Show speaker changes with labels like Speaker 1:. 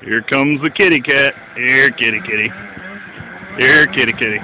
Speaker 1: Here comes the kitty cat. Here, kitty, kitty. Here, kitty, kitty.